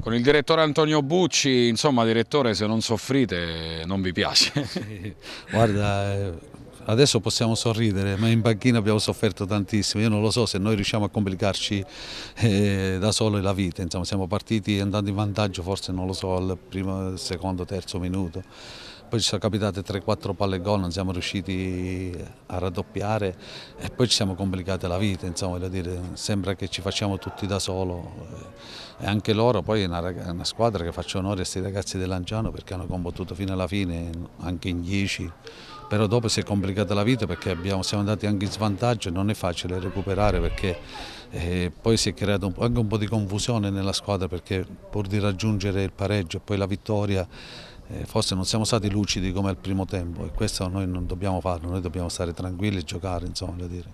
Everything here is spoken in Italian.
Con il direttore Antonio Bucci, insomma direttore se non soffrite non vi piace. Guarda, eh, adesso possiamo sorridere, ma in banchina abbiamo sofferto tantissimo. Io non lo so se noi riusciamo a complicarci eh, da solo la vita. Insomma, siamo partiti andando in vantaggio, forse non lo so, al primo, secondo, terzo minuto. Poi ci sono capitate 3-4 palle gol, non siamo riusciti a raddoppiare e poi ci siamo complicate la vita. Insomma, dire, sembra che ci facciamo tutti da solo. E anche loro, poi è una, una squadra che faccio onore a questi ragazzi del Lanciano perché hanno combattuto fino alla fine, anche in 10 però dopo si è complicata la vita perché abbiamo, siamo andati anche in svantaggio e non è facile recuperare perché eh, poi si è creato un, anche un po' di confusione nella squadra perché pur di raggiungere il pareggio e poi la vittoria eh, forse non siamo stati lucidi come al primo tempo e questo noi non dobbiamo farlo, noi dobbiamo stare tranquilli e giocare insomma, dire.